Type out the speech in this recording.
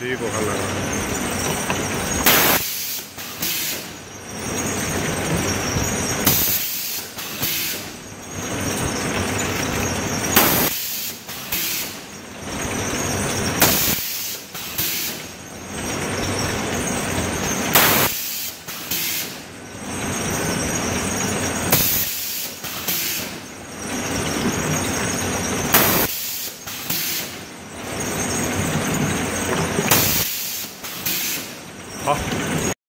ठीक हो 好。